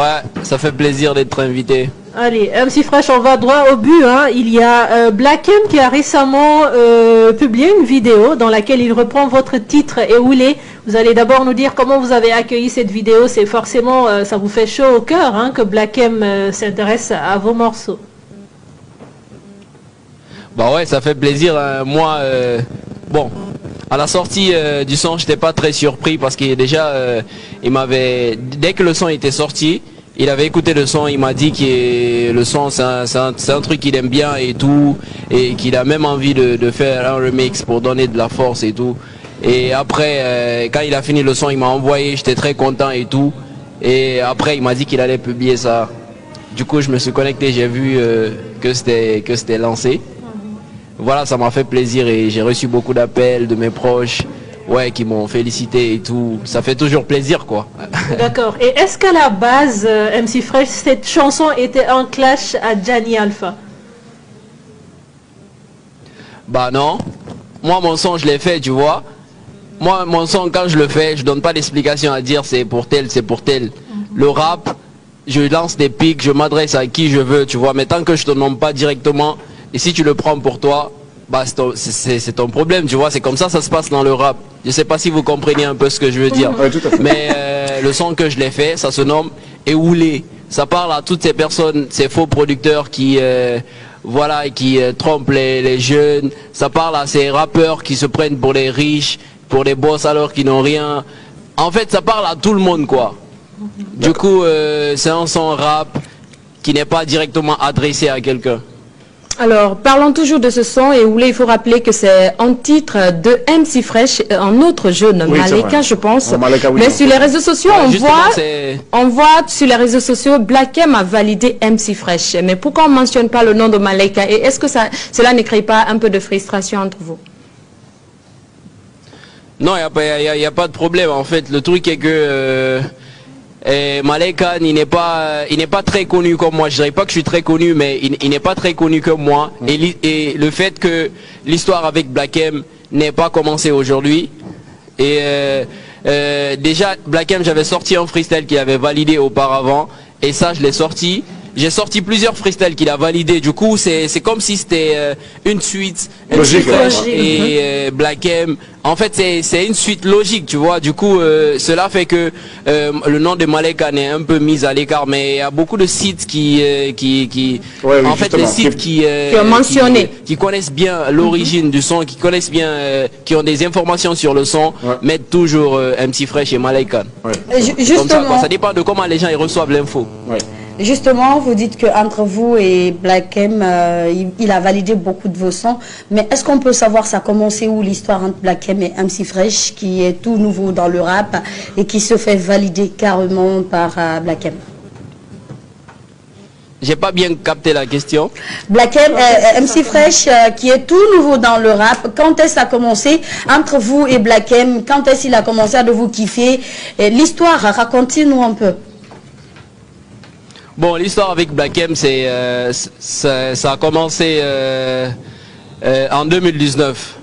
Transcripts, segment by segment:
Ouais, ça fait plaisir d'être invité. Allez, MC Fresh, on va droit au but. Hein. Il y a euh, Black M qui a récemment euh, publié une vidéo dans laquelle il reprend votre titre et est? Vous allez d'abord nous dire comment vous avez accueilli cette vidéo. C'est forcément, euh, ça vous fait chaud au cœur hein, que Black M s'intéresse à vos morceaux. Bah ouais, ça fait plaisir. Hein. Moi, bon, à la sortie du son, j'étais pas très surpris parce qu'il déjà, il m'avait, dès que le son était sorti, il avait écouté le son, il m'a dit que le son c'est un, truc qu'il aime bien et tout, et qu'il a même envie de, faire un remix pour donner de la force et tout. Et après, euh, quand il a fini le son, il m'a envoyé, j'étais très content et tout. Et après, il m'a dit qu'il allait publier ça. Du coup, je me suis connecté, j'ai vu euh, que c'était lancé. Voilà, ça m'a fait plaisir et j'ai reçu beaucoup d'appels de mes proches ouais, qui m'ont félicité et tout. Ça fait toujours plaisir, quoi. D'accord. Et est-ce qu'à la base, euh, MC Fresh, cette chanson était un clash à Gianni Alpha? Bah non. Moi, mon son, je l'ai fait, tu vois. Moi, mon son, quand je le fais, je donne pas d'explication à dire c'est pour tel, c'est pour tel. Le rap, je lance des pics, je m'adresse à qui je veux, tu vois. Mais tant que je te nomme pas directement, et si tu le prends pour toi, bah, c'est ton problème, tu vois. C'est comme ça, ça se passe dans le rap. Je sais pas si vous comprenez un peu ce que je veux dire. Mais euh, le son que je l'ai fait, ça se nomme Eoulé. Ça parle à toutes ces personnes, ces faux producteurs qui, euh, voilà, qui euh, trompent les, jeunes. Ça parle à ces rappeurs qui se prennent pour les riches, pour les boss alors qu'ils n'ont rien. En fait, ça parle à tout le monde, quoi. Du coup, c'est un son rap qui n'est pas directement adressé à quelqu'un. Alors, parlons toujours de ce son et il faut rappeler que c'est un titre de MC Fresh, un autre jeune, Maleka, je pense. Mais sur les réseaux sociaux, on, voit, on voit sur les réseaux sociaux, Black M a validé MC Fresh. Mais pourquoi on ne mentionne pas le nom de Maleka Et est-ce que ça, cela ne crée pas un peu de frustration entre vous? Non, il n'y a, pas de problème. En fait, le truc est que... Euh, et Maleka, il n'est pas, il n'est pas très connu comme moi. Je dirais pas que je suis très connu, mais il, n'est pas très connu comme moi. Mm. Et, le fait que l'histoire avec Black M n'ait pas commencé aujourd'hui. Et euh, euh, déjà, Black M, j'avais sorti un freestyle qu'il avait validé auparavant. Et ça, je l'ai sorti. J'ai sorti plusieurs freestyles qu'il a validé. Du coup, c'est comme si c'était euh, une suite. Logique. Et euh, Black M. En fait, c'est une suite logique, tu vois. Du coup, euh, cela fait que le nom de Maleka est un peu mis à l'écart. Mais il y a beaucoup de sites qui... qui, qui en fait, les sites qui, qui, qui, connaissent bien l'origine du son, qui connaissent bien... qui ont des informations sur le son, mettent toujours MC Fresh et Maleka. Justement. ça, ça dépend de comment les gens ils reçoivent l'info. Justement, vous dites qu'entre vous et Black M, euh, il, a validé beaucoup de vos sons. Mais est-ce qu'on peut savoir ça a commencé où l'histoire entre Black M et MC Fresh, qui est tout nouveau dans le rap et qui se fait valider carrément par euh, Black M? J'ai pas bien capté la question. Black M, euh, MC Fresh, qui est tout nouveau dans le rap, quand est-ce a commencé? Entre vous et Black M Quand est-ce qu'il a commencé à de vous kiffer? L'histoire, racontez-nous un peu. Bon, l'histoire avec Black M, c'est, euh, ça, a commencé euh, euh, en 2019.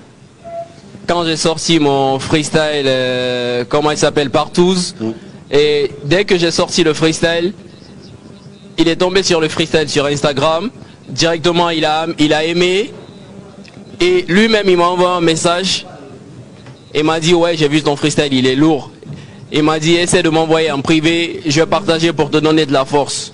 Quand j'ai sorti mon freestyle, comment il s'appelle, Partouze. Mm. Et dès que j'ai sorti le freestyle, il est tombé sur le freestyle sur Instagram. Directement, il a, il a aimé. Et lui-même, il m'a envoyé un message. Et m'a dit, ouais, j'ai vu ton freestyle, il est lourd. Il m'a dit, essaie de m'envoyer en privé, je vais partager pour te donner de la force.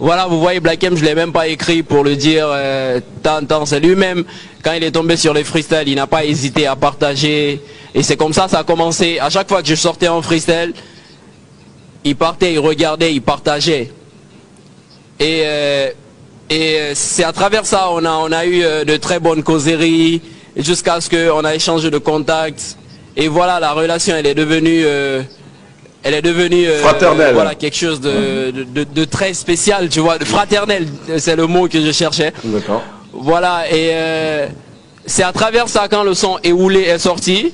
Voilà, vous voyez, Black M, je l'ai même pas écrit pour le dire euh, tant, tant. C'est lui-même, quand il est tombé sur les freestyles, il n'a pas hésité à partager. Et c'est comme ça, ça a commencé. À chaque fois que je sortais en freestyle, il partait, il regardait, il partageait. Et, euh, euh, c'est à travers ça, on a, on eu de très bonnes causeries, jusqu'à ce qu'on a échangé de contacts. Et voilà, la relation, elle est devenue elle est devenue euh, fraternelle. voilà quelque chose de, très spécial, tu vois, de fraternel, c'est le mot que je cherchais. D'accord. Voilà et euh, c'est à travers ça quand le son Éoulé est sorti.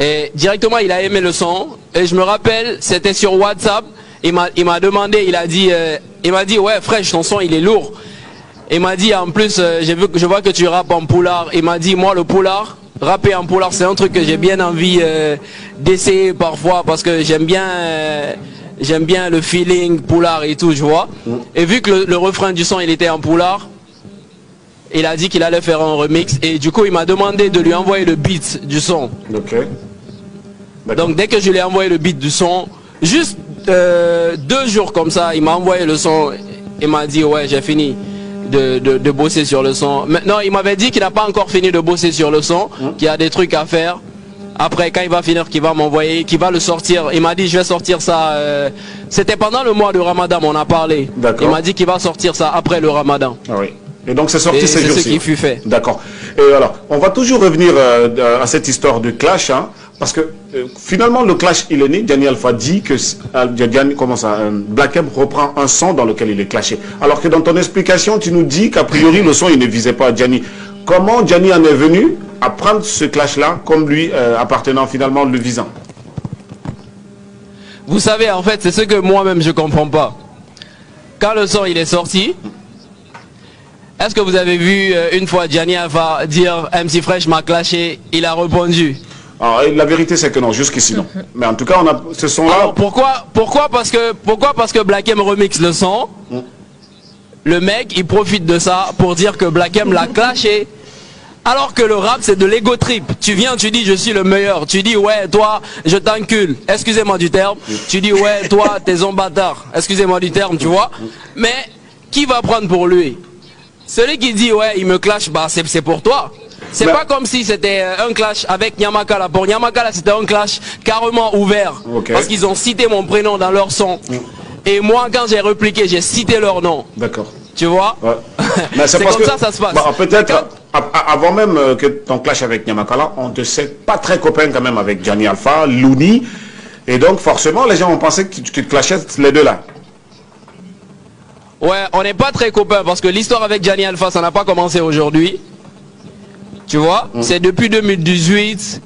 Et directement il a aimé le son et je me rappelle c'était sur WhatsApp il m'a il m'a demandé il a dit euh, il m'a dit ouais fraîche ton son il est lourd il m'a dit en plus j'ai vu je vois que tu rappes en poulard il m'a dit moi le poulard rapper en polar, c'est un truc que j'ai bien envie euh, d'essayer parfois parce que j'aime bien euh, j'aime bien le feeling, poulard et tout, tu vois. Mm. Et vu que le, refrain du son, il était en poulard, il a dit qu'il allait faire un remix. Et du coup, il m'a demandé de lui envoyer le beat du son. Ok. Donc dès que je lui ai envoyé le beat du son, juste euh, deux jours comme ça, il m'a envoyé le son. Il m'a dit, ouais, j'ai fini. De, de, bosser sur le son. Maintenant, il m'avait dit qu'il n'a pas encore fini de bosser sur le son, mm. qu'il y a des trucs à faire. Après, quand il va finir, qu'il va m'envoyer, qu'il va le sortir. Il m'a dit, je vais sortir ça. Euh, c'était pendant le mois de Ramadan, on a parlé. Il m'a dit qu'il va sortir ça après le Ramadan. Ah oui. Et donc c'est sorti ces jours-ci. C'est ce qui fut fait. D'accord. Et alors, on va toujours revenir euh, à cette histoire de clash, hein, parce que euh, finalement le clash il est né. Daniel Alpha dit que comment ça, Black M reprend un son dans lequel il est clashé. Alors que dans ton explication, tu nous dis qu'a priori le son il ne visait pas Gianni. Comment Gianni en est venu à prendre ce clash-là comme lui euh, appartenant finalement le visant? Vous savez, en fait, c'est ce que moi-même je comprends pas. Quand le son il est sorti, est-ce que vous avez vu euh, une fois Gianni va dire MC Fresh m'a clashé, il a répondu alors, la vérité c'est que non, jusqu'ici non. Mais en tout cas, on a ce son-là. Pourquoi, pourquoi parce que pourquoi parce que Black M remix le son. Mm. Le mec, il profite de ça pour dire que Black M l'a clashé. Alors que le rap, c'est de l'ego trip. Tu viens, tu dis, je suis le meilleur. Tu dis, ouais, toi, je t'encule. Excusez-moi du terme. Tu dis, ouais, toi, t'es un bâtard. Excusez-moi du terme, tu vois. Mais, qui va prendre pour lui? Celui qui dit, ouais, il me clash, bah, c'est pour toi. C'est pas comme si c'était euh, un clash avec Nyamakala. Pour Nyamakala, c'était un clash carrément ouvert. Parce qu'ils ont cité mon prénom dans leur son. Mm. Et moi, quand j'ai répliqué, j'ai cité leur nom. D'accord. Tu vois C'est comme ça ça se passe. Bah, peut-être avant même euh, que ton clash avec Nyamakala, on ne sait pas très copain quand même avec Gianni Alpha, Looney. Et donc forcément, les gens ont pensé que tu clashais les deux là. Ouais, on n'est pas très copains parce que l'histoire avec Gianni Alpha, ça n'a pas commencé aujourd'hui. Tu vois mm. C'est depuis 2018.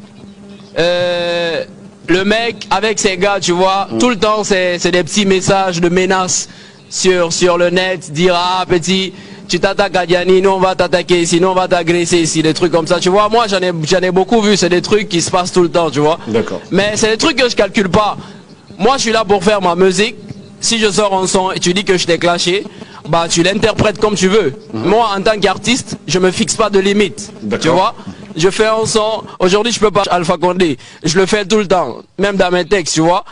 Euh, le mec avec ses gars, tu vois, mm. tout le temps c'est des petits messages de menaces sur, sur le net, dire ah petit, tu t'attaques à Diani, nous on va t'attaquer ici, nous on va t'agresser ici, des trucs comme ça. Tu vois, moi j'en ai, j'en ai beaucoup vu, c'est des trucs qui se passent tout le temps, tu vois. D'accord. Mais c'est des trucs que je calcule pas. Moi je suis là pour faire ma musique. Si je sors un son et tu dis que je t'ai clashé, bah tu l'interprètes comme tu veux. Mhm. Moi en tant qu'artiste, je me fixe pas de limite. Tu vois Je fais un son, aujourd'hui je peux pas Alpha Condé, je le fais tout le temps, même dans mes textes, tu vois.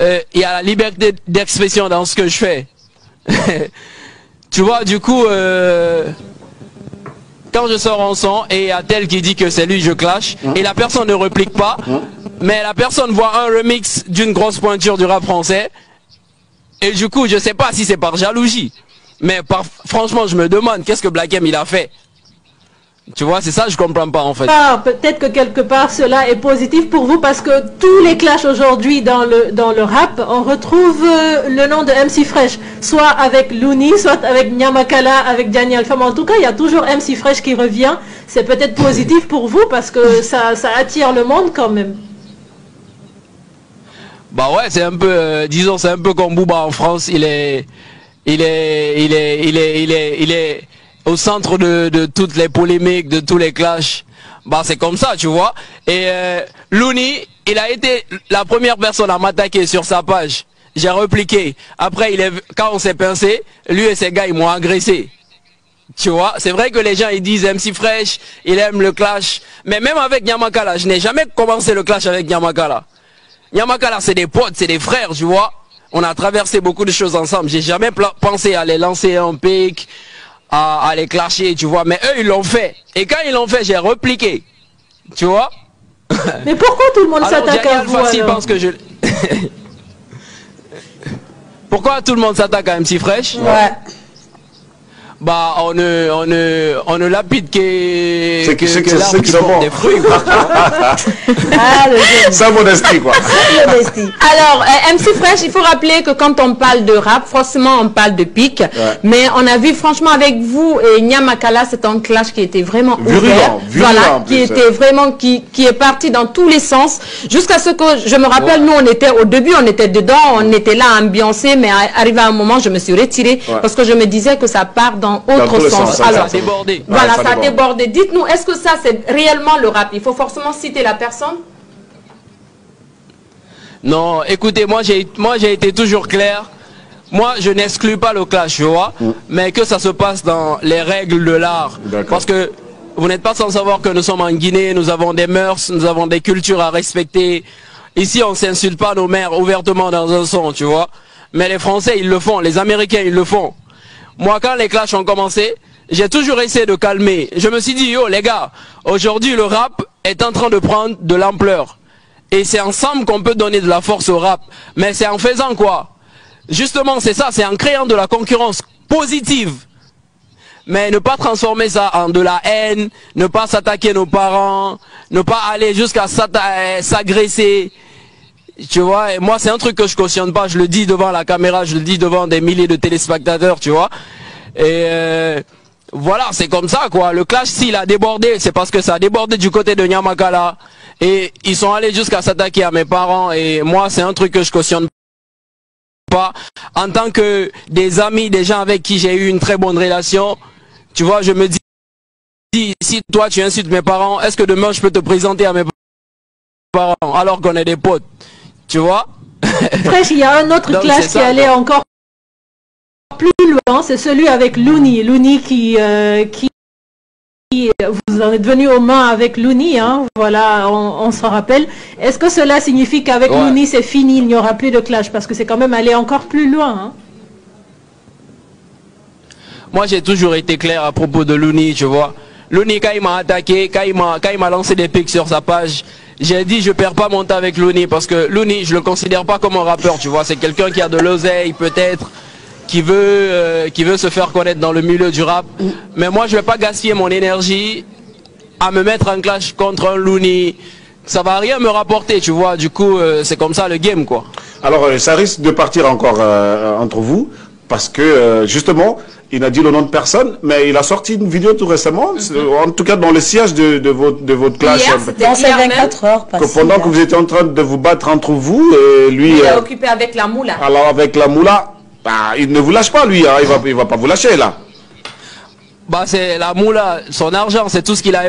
Euh, il y a la liberté d'expression dans ce que je fais. tu vois, du coup, euh, quand je sors en son et il y a tel qui dit que c'est lui, je clash, hein? et la personne ne réplique pas, hein? mais la personne voit un remix d'une grosse pointure du rap français, et du coup, je sais pas si c'est par jalousie, mais par, franchement, je me demande qu'est-ce que Black M il a fait? Tu vois, c'est ça je comprends pas en fait. Ah, peut-être que quelque part cela est positif pour vous parce que tous les clashs aujourd'hui dans le, dans le rap, on retrouve euh, le nom de MC Fresh, soit avec Looney, soit avec Nyamakala, avec Daniel Femme. En tout cas, il y a toujours MC Fresh qui revient. C'est peut-être positif pour vous parce que ça, ça attire le monde quand même. Bah ouais, c'est un peu, euh, disons, c'est un peu comme Booba en France. Il est, il est, il est, il est, il est, il est au centre de, toutes les polémiques, de tous les clashs. Bah c'est comme ça, tu vois. Et euh, Looney, il a été la première personne à m'attaquer sur sa page. J'ai repliqué. Après, il est, quand on s'est pincé, lui et ses gars, ils m'ont agressé. Tu vois, c'est vrai que les gens ils disent MC Fresh, il aime le clash. Mais même avec Nyamakala, je n'ai jamais commencé le clash avec Nyamakala. Nyamakala, c'est des potes, c'est des frères, tu vois. On a traversé beaucoup de choses ensemble. J'ai jamais pensé à les lancer un pic, à, les clasher, tu vois. Mais eux, ils l'ont fait. Et quand ils l'ont fait, j'ai repliqué. Tu vois? Mais pourquoi tout le monde s'attaque à vous pense que je... pourquoi tout le monde s'attaque à MC Fresh? Ouais bah on ne on ne on ne lapide que que, que, que l'arbre qui bon. des fruits ah, sans modestie quoi. Modestie. alors euh, MC Fresh il faut rappeler que quand on parle de rap forcément on parle de pic mais on a vu franchement avec vous et Nyamakala c'est un clash qui était vraiment ouvert. voilà qui était vraiment qui qui est parti dans tous les sens. Jusqu'à ce que je me rappelle nous on était au début on était dedans on était là ambiancé mais arrivé à un moment je me suis retiré parce que je me disais que ça part dans autre sens. Alors, ça a débordé. Voilà, ça, a débordé. Dites-nous, est-ce que ça, c'est réellement le rap? Il faut forcément citer la personne Non, écoutez, moi j'ai moi j'ai été toujours clair. Moi, je n'exclus pas le clash, tu vois, mm. mais que ça se passe dans les règles de l'art. Parce que vous n'êtes pas sans savoir que nous sommes en Guinée, nous avons des mœurs, nous avons des cultures à respecter. Ici, on s'insulte pas nos mères ouvertement dans un son, tu vois. Mais les Français, ils le font, les Américains, ils le font. Moi, quand les clashs ont commencé, j'ai toujours essayé de calmer. Je me suis dit, yo, les gars, aujourd'hui, le rap est en train de prendre de l'ampleur. Et c'est ensemble qu'on peut donner de la force au rap. Mais c'est en faisant quoi? Justement, c'est ça, c'est en créant de la concurrence positive. Mais ne pas transformer ça en de la haine, ne pas s'attaquer nos parents, ne pas aller jusqu'à s'agresser. Tu vois, et moi c'est un truc que je cautionne pas, je le dis devant la caméra, je le dis devant des milliers de téléspectateurs, tu vois. Et euh, voilà, c'est comme ça quoi. Le clash s'il a débordé, c'est parce que ça a débordé du côté de Nyamakala. Et ils sont allés jusqu'à s'attaquer à mes parents. Et moi c'est un truc que je cautionne pas. En tant que des amis, des gens avec qui j'ai eu une très bonne relation, tu vois, je me dis, si toi tu insultes mes parents, est-ce que demain je peux te présenter à mes parents alors qu'on est des potes? Tu vois? Il y a un autre clash qui allait encore plus loin, c'est celui avec Looney. Looney qui, euh, qui vous en êtes venu aux mains avec Looney, hein, voilà, on, s'en rappelle. Est-ce que cela signifie qu'avec Looney c'est fini, il n'y aura plus de clash? Parce que c'est quand même aller encore plus loin. Hein. Moi j'ai toujours été clair à propos de Looney, tu vois. Looney quand il m'a attaqué, quand il m'a lancé des pics sur sa page, j'ai dit je perds pas mon temps avec Looney parce que Looney je le considère pas comme un rappeur tu vois. C'est quelqu'un qui a de l'oseille peut-être qui veut euh, qui veut se faire connaître dans le milieu du rap. Mais moi je vais pas gaspiller mon énergie à me mettre en clash contre un Looney. Ça va rien me rapporter tu vois. Du coup euh, c'est comme ça le game quoi. Alors euh, ça risque de partir encore entre vous parce que justement il n'a dit le nom de personne, mais il a sorti une vidéo tout récemment, en tout cas dans le siège de, de, votre, de votre classe. dans ces 24 heures que Pendant que vous étiez en train de vous battre entre vous, et lui... Il est euh, occupé avec la moula. Alors avec la moula, bah, il ne vous lâche pas lui, hein, il ne va, il va pas vous lâcher là. Bah c'est la moula, son argent, c'est tout ce qu'il a,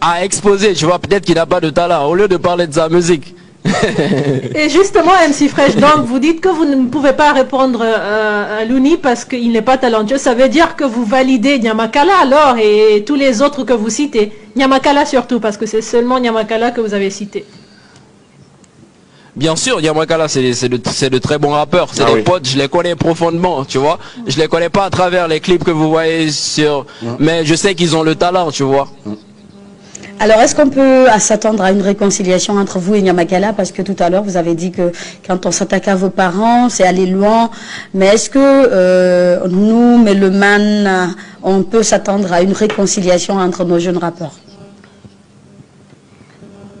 a exposé, tu vois, peut-être qu'il n'a pas de talent, au lieu de parler de sa musique. Et justement, MC Fresh, donc vous dites que vous ne pouvez pas répondre euh, à Louni parce qu'il n'est pas talentueux. Ça veut dire que vous validez Nyamakala alors et tous les autres que vous citez. Nyamakala surtout parce que c'est seulement Nyamakala que vous avez cité. Bien sûr, Nyamakala, c'est de, très bons rappeurs. C'est ah des potes, je les connais profondément, tu vois. Je les connais pas à travers les clips que vous voyez sur... Mais je sais qu'ils ont le talent, tu vois. Alors, est-ce qu'on peut s'attendre à une réconciliation entre vous et Nyamakala Parce que tout à l'heure, vous avez dit que quand on s'attaque à vos parents, c'est aller loin. Mais est-ce que euh, nous, man, on peut s'attendre à une réconciliation entre nos jeunes rappeurs?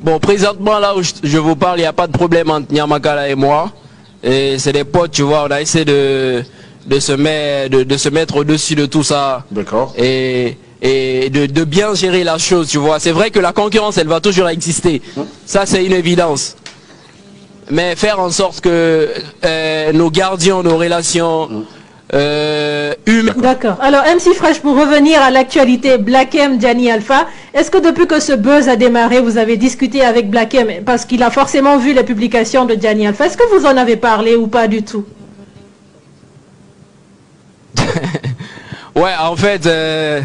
Bon, présentement, là où je, vous parle, il n'y a pas de problème entre Nyamakala et moi. Et c'est des potes, tu vois, on a essayé de, de, se, mettre, de, se mettre au-dessus de tout ça. D'accord. Et et de, bien gérer la chose, tu vois. C'est vrai que la concurrence, elle va toujours exister. Ça, c'est une évidence. Mais faire en sorte que euh, nos gardiens, nos relations euh, humaines... D'accord. Alors, MC Fresh, pour revenir à l'actualité, Black M, Gianni Alpha, est-ce que depuis que ce buzz a démarré, vous avez discuté avec Black M? Parce qu'il a forcément vu les publications de Gianni Alpha. Est-ce que vous en avez parlé ou pas du tout? Ouais, en fait... Euh,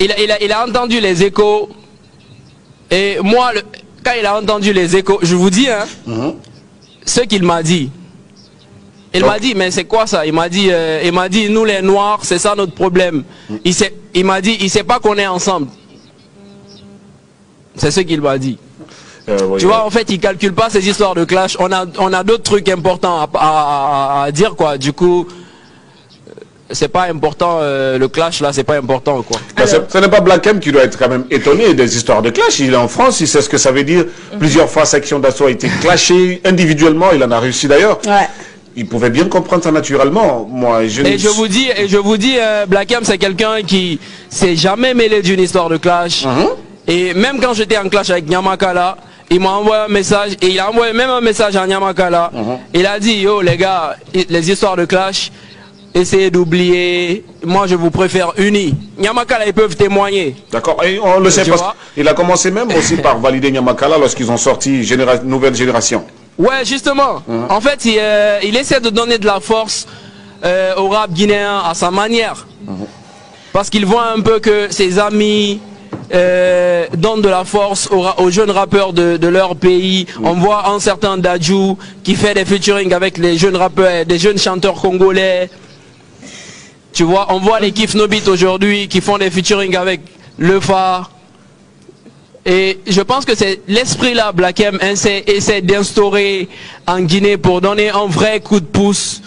il a, entendu les échos. Et moi, quand il a entendu les échos, je vous dis, hein, mhm. ce qu'il m'a dit. Il m'a dit, mais c'est quoi ça? Il m'a dit, euh, il m'a dit, nous les Noirs, c'est ça notre problème. Mhm. Il, il m'a dit, il sait pas qu'on est ensemble. C'est ce qu'il m'a dit. Euh, tu vois, en fait, il calcule pas ces histoires de clash. On a, on a d'autres trucs importants à, dire, quoi. Du coup, c'est pas important, euh, le clash là, c'est pas important quoi. ce n'est pas Black M qui doit être quand même étonné des histoires de clash. Il est en France, il sait ce que ça veut dire. Mhm. Plusieurs fois, Section d'assaut a été clashée individuellement, il en a réussi d'ailleurs. Il pouvait bien comprendre ça naturellement. Moi, je et je vous dis, et je vous dis, euh, Black M, c'est quelqu'un qui s'est jamais mêlé d'une histoire de clash. Mhm. Et même quand j'étais en clash avec Nyamakala, il m'a envoyé un message et il a envoyé même un message à Nyamakala. Mhm. Il a dit, yo les gars, les histoires de clash, essayez d'oublier. Moi, je vous préfère unis. Nyamakala, ils peuvent témoigner. D'accord. Et on le sait pas. Il a commencé même aussi par valider Nyamakala lorsqu'ils ont sorti Nouvelle Génération. Ouais, justement. Uh-huh. En fait, euh, il, essaie de donner de la force euh, au rap guinéen à sa manière. Uh-huh. Parce qu'il voit un peu que ses amis euh, donnent de la force aux, jeunes rappeurs de, leur pays. Uh-huh. On voit un certain Dajou qui fait des featuring avec les jeunes rappeurs, des jeunes chanteurs congolais. Tu vois, on voit les Kif Nobit aujourd'hui qui font des featuring avec Le Phare. Et je pense que c'est l'esprit-là, Black M essaie, d'instaurer en Guinée pour donner un vrai coup de pouce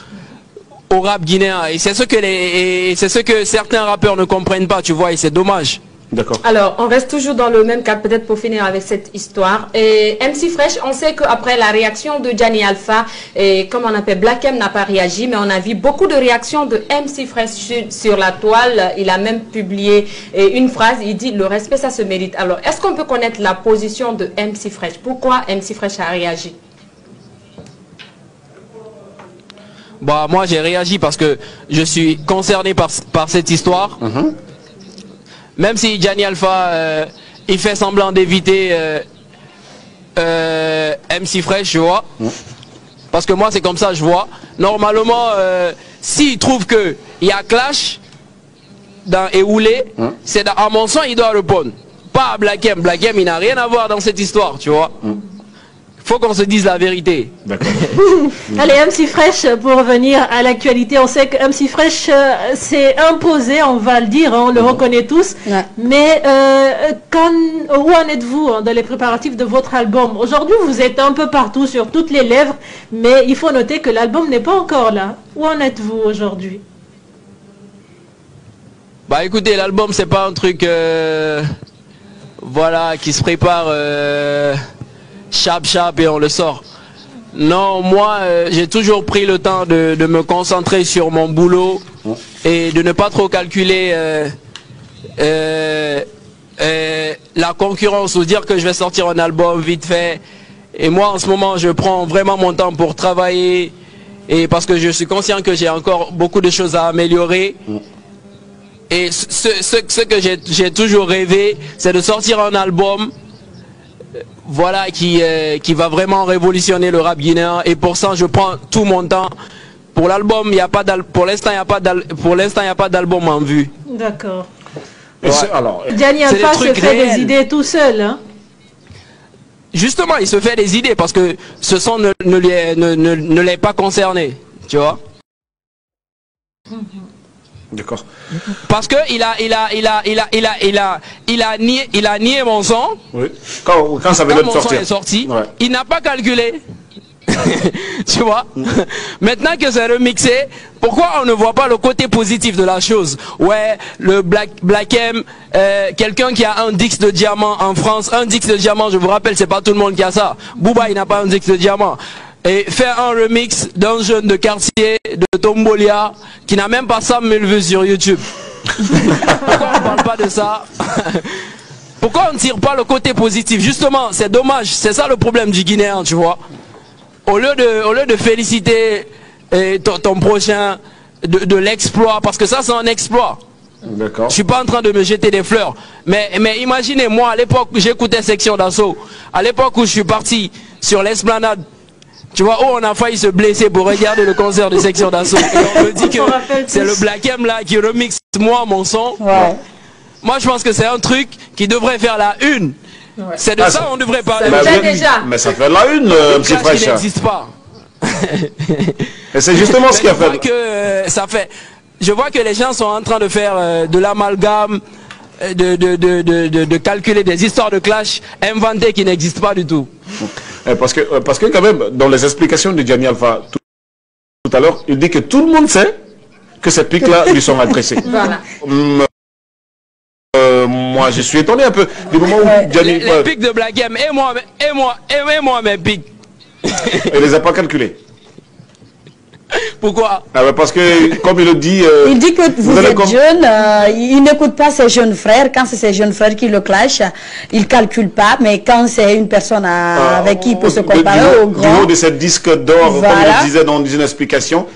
au rap guinéen. Et c'est ce que les, c'est ce que certains rappeurs ne comprennent pas, tu vois, et c'est dommage. D'accord. Alors, on reste toujours dans le même cas, peut-être pour finir avec cette histoire. Et MC Fresh, on sait qu'après la réaction de Gianni Alpha, et comme on appelle Black M n'a pas réagi, mais on a vu beaucoup de réactions de MC Fresh sur, la toile. Il a même publié une phrase, il dit le respect, ça se mérite. Alors, est-ce qu'on peut connaître la position de MC Fresh? Pourquoi MC Fresh a réagi? Bah, moi, j'ai réagi parce que je suis concerné par, par cette histoire. Mm-hmm. Même si Gianni Alpha, euh, il fait semblant d'éviter euh, euh, MC Fresh, je vois. Parce que moi, c'est comme ça, je vois. Normalement, s'il trouve qu'il y a clash dans Eoulé, c'est à mon sens, il doit répondre. Pas à Black M. Black M, il n'a rien à voir dans cette histoire, tu vois faut qu'on se dise la vérité. Allez, MC Fresh, pour revenir à l'actualité, on sait que MC Fresh euh, s'est imposé, on va le dire, hein, on le reconnaît tous. Mais euh, quand, où en êtes-vous hein, dans les préparatifs de votre album? Aujourd'hui, vous êtes un peu partout sur toutes les lèvres, mais il faut noter que l'album n'est pas encore là. Où en êtes-vous aujourd'hui? Bah écoutez, l'album, c'est pas un truc... Euh, voilà, qui se prépare chap chap et on le sort. Non, moi, euh, j'ai toujours pris le temps de, me concentrer sur mon boulot et de ne pas trop calculer euh, euh, la concurrence ou dire que je vais sortir un album vite fait. Et moi, en ce moment, je prends vraiment mon temps pour travailler et parce que je suis conscient que j'ai encore beaucoup de choses à améliorer. Et ce, ce que j'ai toujours rêvé, c'est de sortir un album voilà, qui, euh, qui va vraiment révolutionner le rap guinéen. Et pour ça, je prends tout mon temps. Pour l'album, il n'y a pas pour l'instant, il n'y a pas pour l'instant, il a pas d'album en vue. D'accord. Alors, Gianni Alpha se fait des idées tout seul. Hein. Justement, il se fait des idées parce que ce son ne, ne, ne, ne l'est pas concerné. Tu vois mhm. D'accord. Parce que il a, il a, il a, il a, il a, il a, il a nié, il a nié mon son. Oui. Quand, quand ça venait de sortir. est sorti, il n'a pas calculé. tu vois? Maintenant que c'est remixé, pourquoi on ne voit pas le côté positif de la chose? Ouais, le Black, Black M, euh, quelqu'un qui a un Dix de diamant en France, un Dix de diamant, je vous rappelle, c'est pas tout le monde qui a ça. Booba, il n'a pas un Dix de diamant et faire un remix d'un jeune de quartier de Tombolia qui n'a même pas 100 000 vues sur YouTube. Pourquoi on ne parle pas de ça Pourquoi on ne tire pas le côté positif Justement, c'est dommage, c'est ça le problème du Guinéen, tu vois. Au lieu de, au lieu de féliciter eh, ton, prochain de, l'exploit, parce que ça c'est un exploit. Je suis pas en train de me jeter des fleurs. Mais, mais imaginez, moi, à l'époque où j'écoutais Section d'Assaut, à l'époque où je suis parti sur l'esplanade tu vois, oh, on a failli se blesser pour regarder le concert de section d'assaut. Et on me dit que c'est le Black M là qui remixe moi mon son. Moi, je pense que c'est un truc qui devrait faire la une. C'est de ah, ça qu'on devrait parler. déjà. Mais ça fait la une, un petit frère. Ça n'existe pas. Et c'est justement ce qui a fait. Que, euh, ça fait. Je vois que les gens sont en train de faire euh, de l'amalgame, euh, de, de, de, de, calculer des histoires de clash inventées qui n'existent pas du tout. Eh, parce que, euh, parce que quand même, dans les explications de Gianni Alpha, tout, à l'heure, il dit que tout le monde sait que ces pics-là lui sont adressés. Voilà. Hum, euh, moi, je suis étonné un peu du moment où Gianni... Les, pics de Black M, et moi, et moi, et moi mes pics. il les a pas calculés. Pourquoi ah bah Parce que, comme il le dit... Euh, il dit que vous, êtes jeune, euh, il n'écoute pas ses jeunes frères. Quand c'est ses jeunes frères qui le clashent, il ne calcule pas. Mais quand c'est une personne ah, avec qui il peut se comparer au grand... Du haut de ce disque d'or, comme il le disait dans une explication,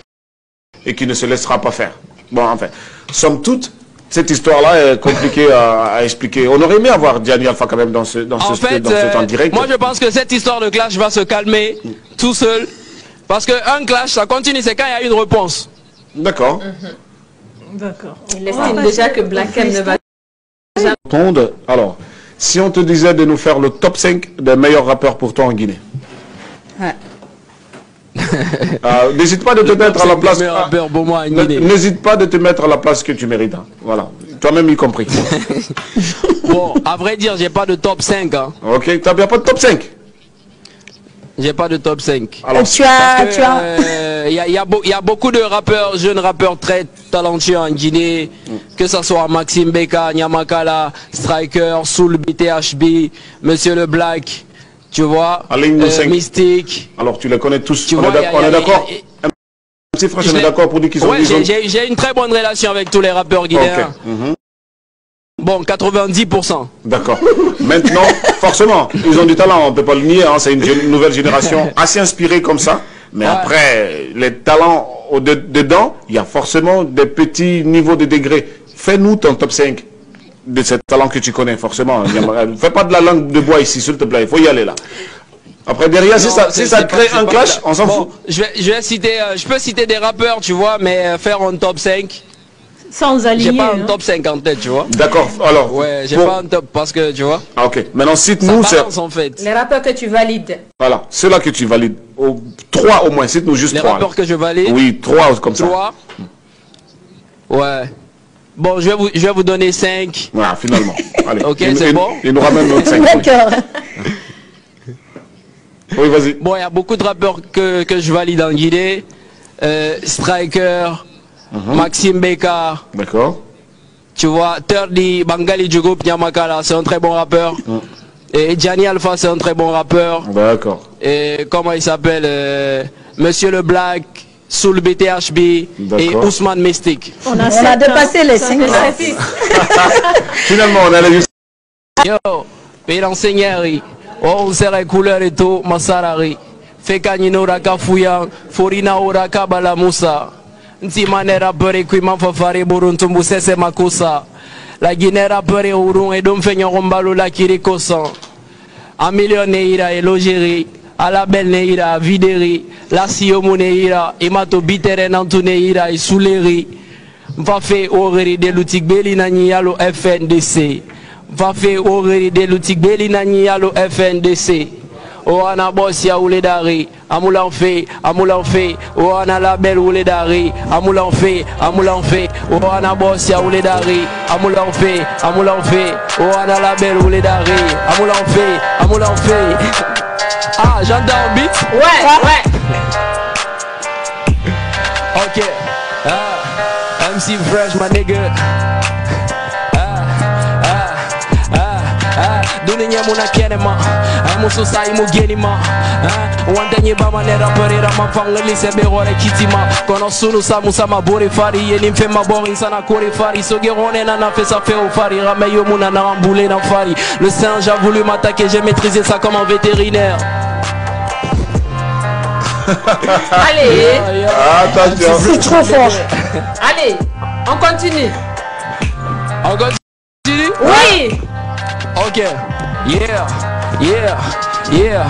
et qui ne se laissera pas faire. Bon, enfin, somme toute, cette histoire-là est compliquée à, expliquer. On aurait aimé avoir Gianni Alpha quand même dans ce, dans ce, fait, dans ce temps euh, direct. Moi, je pense que cette histoire de clash va se calmer tout seul. Parce qu'un clash, ça continue, c'est quand il y a une réponse. D'accord. Mhm. D'accord. Il estime déjà que Black M ne va jamais... Alors, si on te disait de nous faire le top 5 des meilleurs rappeurs pour toi en Guinée. Ouais. Ah, n'hésite pas de te mettre à la place. Ah, n'hésite pas de te mettre à la place que tu mérites. Hein. Voilà. Toi-même y compris. bon, à vrai dire, j'ai pas de top 5. Hein. Ok, tu n'as pas de top 5 j'ai pas de top 5. Alors, tu as... Il euh, y, a, y, a beaucoup de rappeurs, jeunes rappeurs très talentueux en Guinée, mm. que ce soit Maxime Beka, Nyamakala, Striker, Soul BTHB, Monsieur Le Black, tu vois, euh, Mystique. Alors tu les connais tous, tu on est d'accord C'est on est d'accord pour dire qu'ils. Ouais, j'ai une très bonne relation avec tous les rappeurs guinéens. Mhm. Bon, 90%. D'accord. Maintenant, forcément, ils ont du talent, on ne peut pas le nier, hein, c'est une, nouvelle génération assez inspirée comme ça. Mais après, les talents au dedans, il y a forcément des petits niveaux de degré. Fais-nous ton top 5 de ces talents que tu connais, forcément. Fais pas de la langue de bois ici, s'il te plaît, il faut y aller là. Après derrière, si ça, si ça crée un clash, on s'en fout. Je vais, je vais citer, euh, je peux citer des rappeurs, tu vois, mais euh, faire un top 5, sans aligner. J'ai pas un hein. top 50 tête, tu vois. D'accord. Alors. Ouais, j'ai pas un top parce que tu vois. Ah, ok. Maintenant, cite-nous. en fait. Les rappeurs que tu valides. Voilà, ceux-là que tu valides. Au, trois au moins. Cite-nous juste trois. Les rappeurs que je valide. Oui, trois comme ça. Trois. Ouais. Bon, je vais vous, je vais vous donner 5. Voilà, finalement. Allez. ok, c'est bon. Il nous ramène notre 5. D'accord. Oui, vas-y. Bon, il y a beaucoup de rappeurs que, que je valide en Guinée. Euh, Striker, Mhm. Maxime Beka. D'accord. Tu vois, Turdi, Bangali du groupe Nyamakala, c'est un très bon rappeur. Mhm. Et Gianni Alpha, c'est un très bon rappeur. D'accord. Et comment il s'appelle euh, Monsieur le Black, Soul BTHB et Ousmane Mystique. On a, on a dépassé les 5 Finalement, on a la Yo, pays l'enseigneur, oh, on serait couleur et tout, Masarari. Fekanino Raka Fouyan, Forina Oraka Bala Moussa ntimanera bere kuima fafari buruntu mbusese makusa. La ginera bere urun edom fenyo gombalo la kirikosan a million neira elogeri a la belle neira videri la siomu neira imato bitere nantu neira isuleri va fe oreri de lutik beli na nyalo FNDC va fe oreri de lutik beli na nyalo FNDC o ana boss ya ule dari amula fe amula fe o ana label ule dari amula fe amula fe o ana boss ya ule dari amula fe amula fe o ana label ule dari amula fe amula fe ah j'entends beat? Ouais ouais. Ok. Ah MC Fresh my nigga ba manera parera ma. Fangali se be gore kitima kono sunu sa musa ma bore fari yeni mfe ma bon insana kore fari. So gerone na na fait ça fait au fari rame yo muna na amboulé na fari. Le singe a voulu m'attaquer j'ai maîtrisé ça comme un vétérinaire. Allez. Attention. C'est trop fort. Allez, on continue. On continue? Oui. Ok, Yeah, yeah, yeah,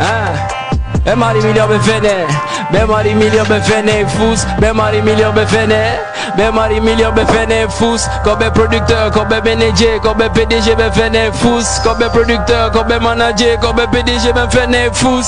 hein. Ben Marie Million Befene, Ben Marie Million Befene Fous, Ben Marie Million Befene, Ben Marie Million Befene Fous, Comme producteur, comme manager, comme PDG Befene Fous, Comme producteur, comme manager, comme PDG Befene Fous.